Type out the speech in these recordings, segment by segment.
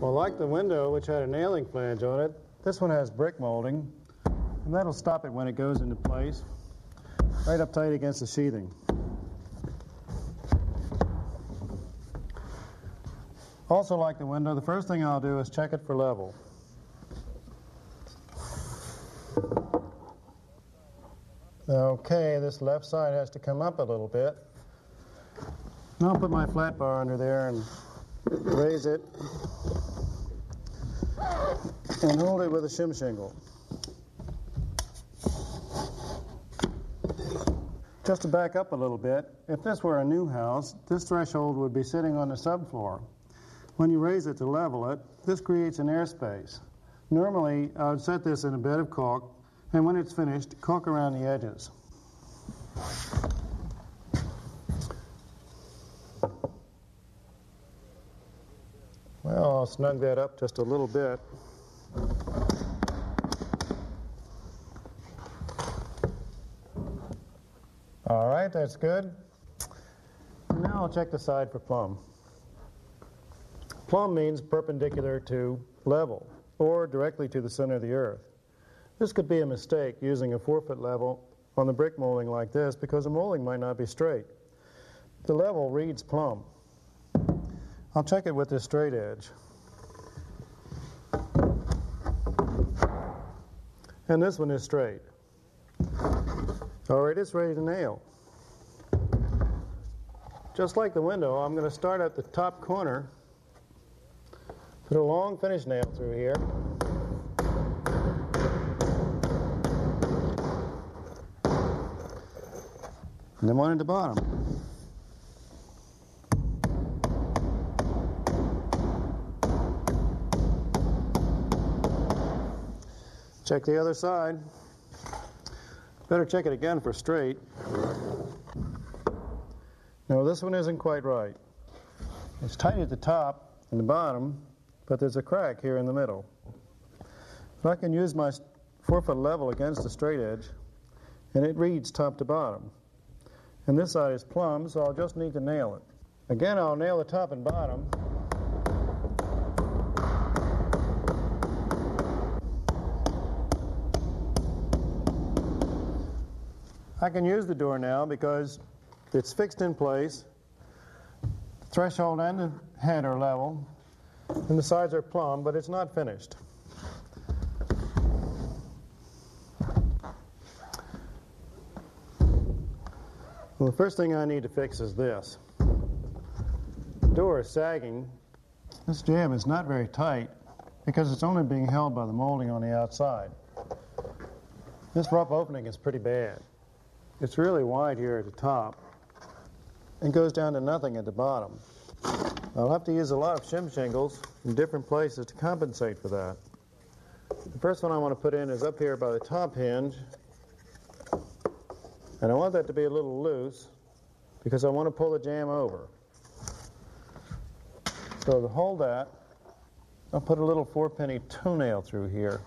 Well, like the window, which had a nailing flange on it, this one has brick molding, and that'll stop it when it goes into place, right up tight against the sheathing. Also like the window, the first thing I'll do is check it for level. Okay, this left side has to come up a little bit. I'll put my flat bar under there and raise it and hold it with a shim shingle. Just to back up a little bit, if this were a new house, this threshold would be sitting on the subfloor. When you raise it to level it, this creates an airspace. Normally, I would set this in a bed of caulk, and when it's finished, caulk around the edges. Well, I'll snug that up just a little bit. All right, that's good. Now I'll check the side for plumb. Plumb means perpendicular to level or directly to the center of the earth. This could be a mistake using a four foot level on the brick molding like this because the molding might not be straight. The level reads plumb. I'll check it with this straight edge. And this one is straight. All right, it's ready to nail. Just like the window, I'm going to start at the top corner, put a long finish nail through here. And then one at the bottom. Check the other side. Better check it again for straight. No, this one isn't quite right. It's tight at the top and the bottom, but there's a crack here in the middle. If I can use my four foot level against the straight edge, and it reads top to bottom. And this side is plumb, so I'll just need to nail it. Again, I'll nail the top and bottom. I can use the door now because it's fixed in place. The threshold and the head are level, and the sides are plumb, but it's not finished. Well, the first thing I need to fix is this. The door is sagging. This jamb is not very tight because it's only being held by the molding on the outside. This rough opening is pretty bad. It's really wide here at the top and goes down to nothing at the bottom. I'll have to use a lot of shim shingles in different places to compensate for that. The first one I want to put in is up here by the top hinge. And I want that to be a little loose because I want to pull the jamb over. So to hold that, I'll put a little four penny toenail through here.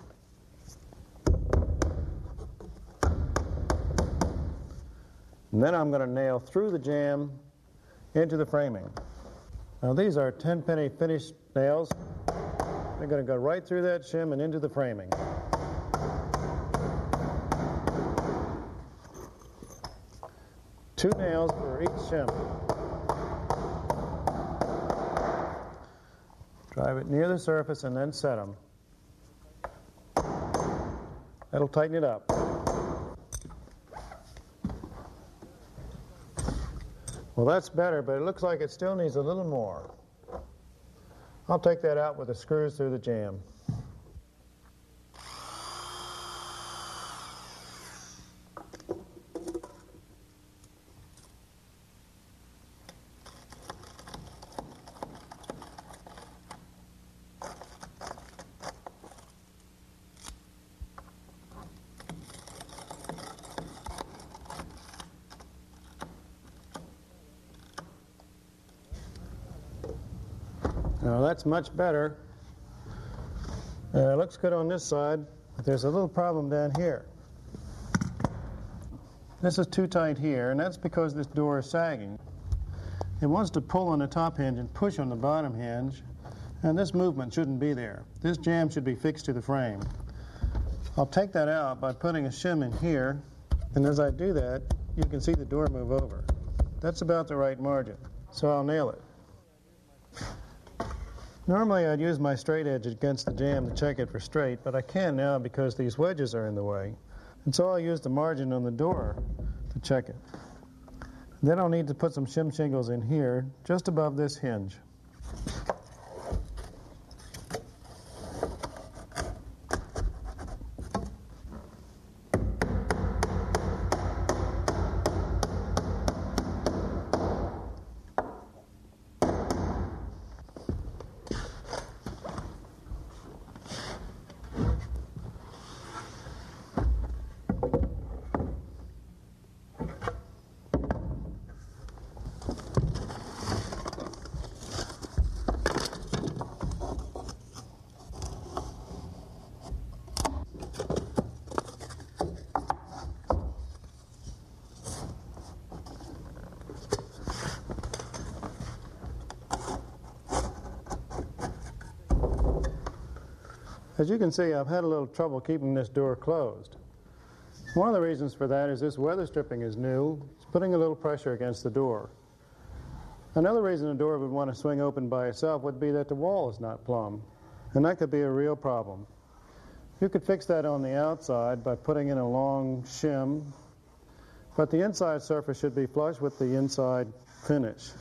And then I'm going to nail through the jamb into the framing. Now these are 10 penny finish nails. They're going to go right through that shim and into the framing. Two nails for each shim. Drive it near the surface and then set them. That'll tighten it up. Well, that's better, but it looks like it still needs a little more. I'll take that out with the screws through the jamb. Now that's much better. Uh, looks good on this side, but there's a little problem down here. This is too tight here, and that's because this door is sagging. It wants to pull on the top hinge and push on the bottom hinge, and this movement shouldn't be there. This jamb should be fixed to the frame. I'll take that out by putting a shim in here, and as I do that, you can see the door move over. That's about the right margin, so I'll nail it. Normally I'd use my straight edge against the jamb to check it for straight, but I can't now because these wedges are in the way. And so I'll use the margin on the door to check it. Then I'll need to put some shim shingles in here, just above this hinge. As you can see, I've had a little trouble keeping this door closed. One of the reasons for that is this weather stripping is new. It's putting a little pressure against the door. Another reason a door would want to swing open by itself would be that the wall is not plumb, and that could be a real problem. You could fix that on the outside by putting in a long shim, but the inside surface should be flush with the inside finish.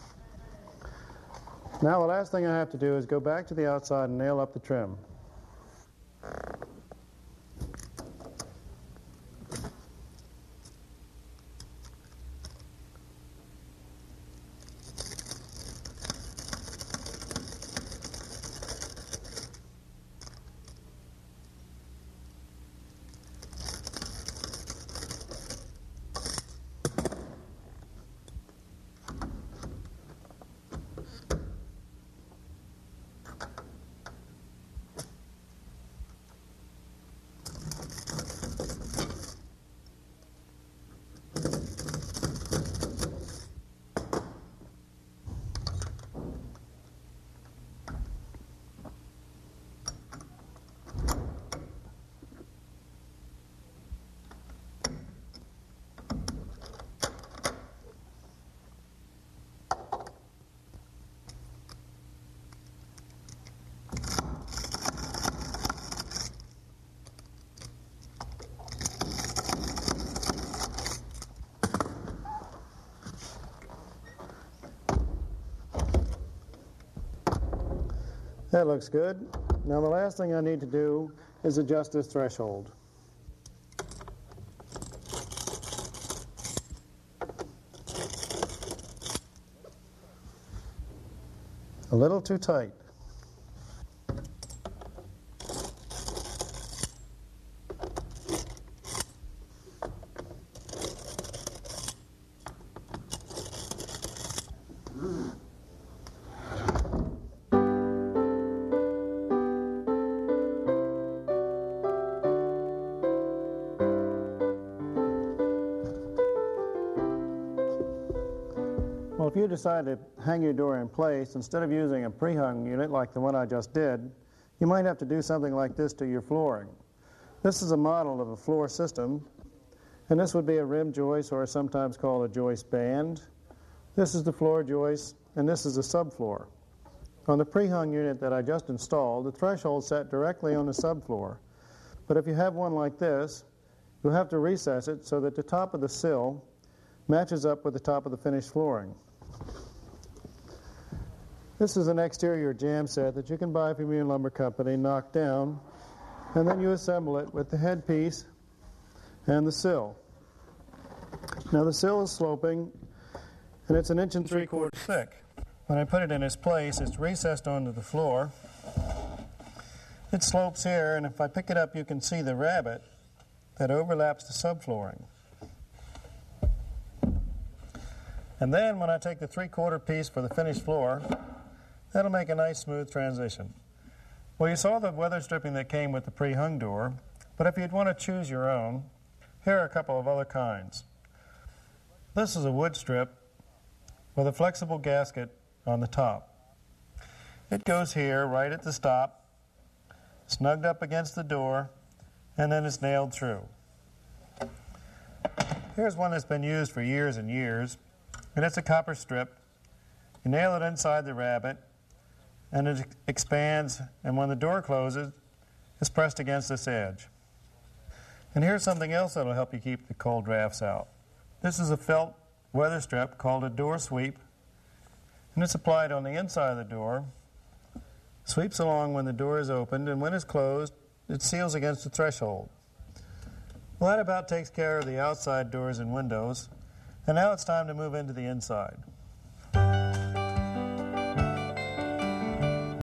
Now the last thing I have to do is go back to the outside and nail up the trim. That looks good. Now the last thing I need to do is adjust this threshold. A little too tight. If you decide to hang your door in place, instead of using a pre-hung unit like the one I just did, you might have to do something like this to your flooring. This is a model of a floor system, and this would be a rim joist or sometimes called a joist band. This is the floor joist, and this is the subfloor. On the pre-hung unit that I just installed, the threshold set directly on the subfloor. But if you have one like this, you'll have to recess it so that the top of the sill matches up with the top of the finished flooring. This is an exterior jamb set that you can buy from your lumber company, knocked down, and then you assemble it with the headpiece and the sill. Now the sill is sloping, and it's an inch and three quarters thick. When I put it in its place, it's recessed onto the floor. It slopes here, and if I pick it up, you can see the rabbet that overlaps the subflooring. And then when I take the three-quarter piece for the finished floor, That'll make a nice smooth transition. Well, you saw the weather stripping that came with the pre-hung door, but if you'd want to choose your own, here are a couple of other kinds. This is a wood strip with a flexible gasket on the top. It goes here, right at the stop, snugged up against the door, and then it's nailed through. Here's one that's been used for years and years, and it's a copper strip. You nail it inside the rabbet, and it expands, and when the door closes, it's pressed against this edge. And here's something else that'll help you keep the cold drafts out. This is a felt weather strip called a door sweep, and it's applied on the inside of the door, sweeps along when the door is opened, and when it's closed, it seals against the threshold. Well, that about takes care of the outside doors and windows, and now it's time to move into the inside.